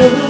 sou